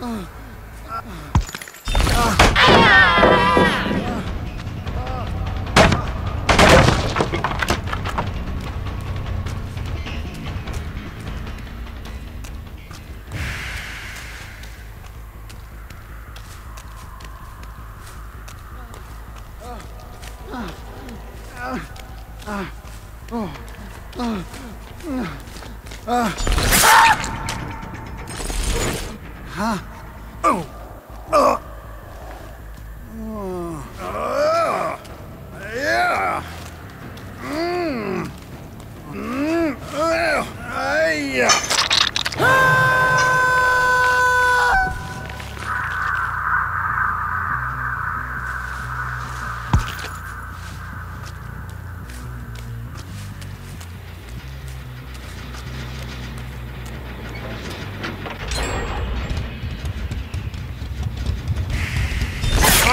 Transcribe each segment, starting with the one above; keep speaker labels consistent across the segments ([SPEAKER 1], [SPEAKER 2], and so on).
[SPEAKER 1] Oh. Yeah.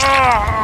[SPEAKER 1] Ah!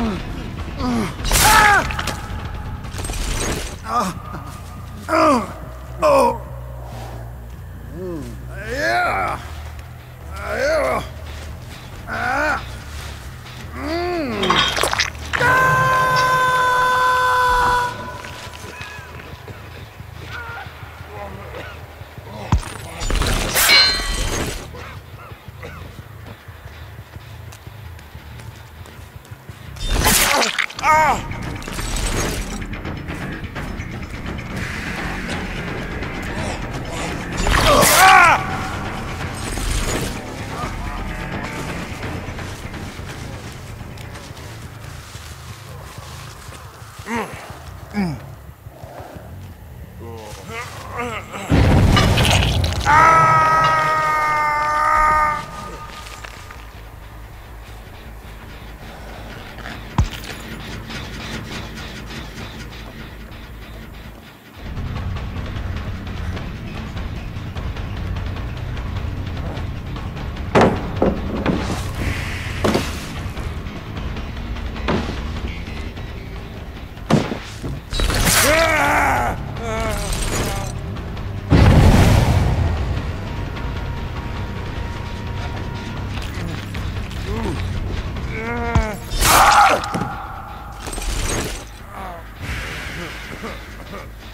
[SPEAKER 1] Oh. Ah! Ah. Mm.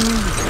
[SPEAKER 1] Yeah.